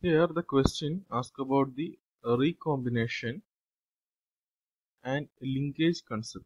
Here the question asks about the recombination and linkage concept.